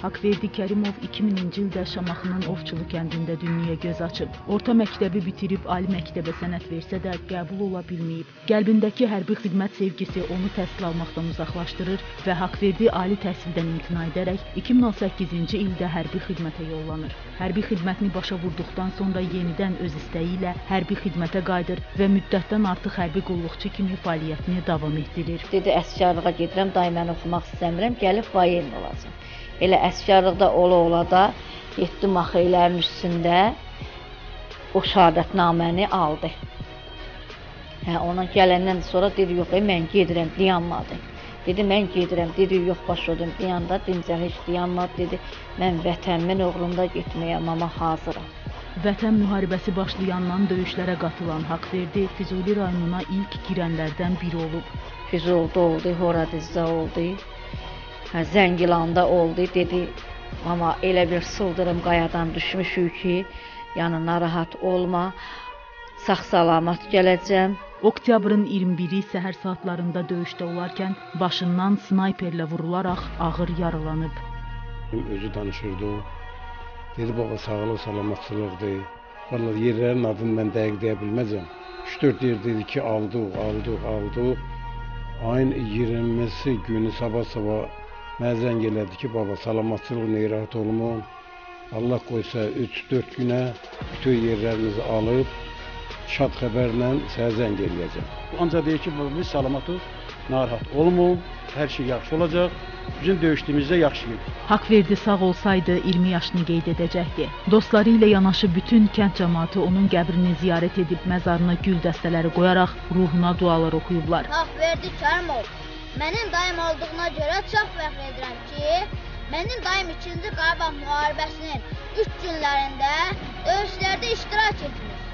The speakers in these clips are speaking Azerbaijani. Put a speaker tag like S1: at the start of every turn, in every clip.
S1: Haqverdi Kərimov 2000-ci ildə Şamaxının Ovçulu kəndində dünyaya göz açıb. Orta məktəbi bitirib ali məktəbə sənət versə də qəbul ola bilməyib. Qəlbindəki hərbi xidmət sevgisi onu təhsil almaqdan uzaqlaşdırır və Haqverdi ali təhsildən imtina edərək 2018-ci ildə hərbi xidmətə yollanır. Hərbi xidmətini başa vurduqdan sonra yenidən öz istəyi ilə hərbi xidmətə qayıdır və müddətdən artıq hərbi qulluqçu kimi fəaliyyətini davam etdirir.
S2: Dedi əsgərlığa gedirəm, day mən oxumaq istəmirəm, gəlib voyen olacam. Elə əsgərlikdə ola-ola da 7 maxeylərin üstündə o şəhadətnaməni aldı. Hə, ona gələndən sonra dedi, yox, e, mən gedirəm, dayanmadı. Dedi, mən gedirəm, dedi, yox, başladım, dayanda dincəl heç dayanmadı, dedi, mən vətənimin uğrunda getməyə mama hazıram.
S1: Vətən müharibəsi başlayandan döyüşlərə qatılan Haqverdi Füzuli rayonuna ilk girənlərdən biri olub.
S2: Füzulda oldu, Horadizdə oldu, hə, Zəngilanda oldu, dedi, mama elə bir sıldırım qayadan düşmüşük ki, yəni narahat olma, sağ-salamat gələcəm.
S1: Oktyabrın 21-i səhər saatlarında döyüşdə olarkən başından snayperlə vurularaq ağır yaralanıb.
S3: Özü danışırdı. Dedi baba sağlıq, salamatçılıqdır. Vallahi yerlərin adını mən dəqiq deyə bilməcəm. 3-4 yer dedi ki, aldıq, aldıq, aldıq. Ayın 20-si günü sabah-sabah mənə zəng elədi ki, baba salamatçılıq narahat olma. Allah qoysa 3-4 günə bütün yerlərinizi alıb şad xəbərlə sənə zəng eləyəcəm. Ancaq deyir ki, biz salamatıq, narahat olmayın, hər şey yaxşı olacaq. Bizim döyüşdüyümüzdə yaxşıyıq.
S1: Haqverdi sağ olsaydı 20 yaşını qeyd edəcəkdi. Dostları ilə yanaşı bütün kənd cəmaəti onun qəbrini ziyarət edib məzarına gül dəstələri qoyaraq ruhuna dualar oxuyublar.
S4: Haqverdi Kərimov, mənim dayım olduğuna görə çox fəxr edirəm ki, mənim dayım 2-ci Qarabağ müharibəsinin ilk günlərində döyüşlərdə iştirak etmiş,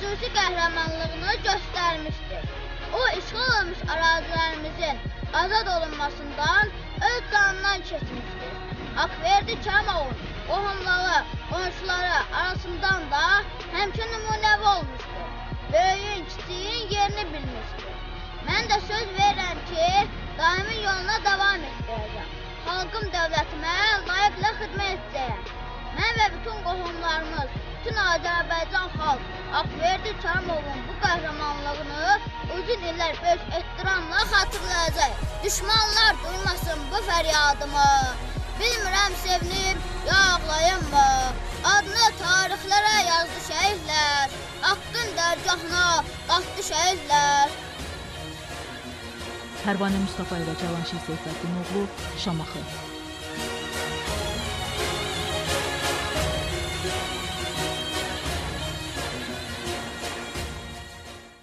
S4: xüsusi qəhrəmanlığını göstərmişdir. O, işğal olmuş ərazilərimizin azad olunmasından öz canından keçmişdir. Haqverdi Kərimovun qohumları, qonşuları arasından da həmçinin nümunəvi olmuşdur. Böyüyün, kiçiyin yerini bilmişdir. Mən də söz verirəm ki, daimin yoluna davam etdirəcəm. Xalqım dövlətimə layiqlə xidmət edəcəyəm. Mən və bütün qohumlarımız, bütün Azərbaycan xalq Haqverdi Kərimovun bu qəhrəmanlığını uzun illər böyük ehtiramla xatırlayacaq. Düşmanlar duymasın bu fəryadımı. Bilmirəm sevinib, ya ağlayım mı? Adını tarixlərə yazdı şəhidlər. Haqqın dərgahına qatdı şəhidlər.
S1: Pərvanə Mustafayeva, Cavanşir Seyfəddin oğlu, Şamaxı.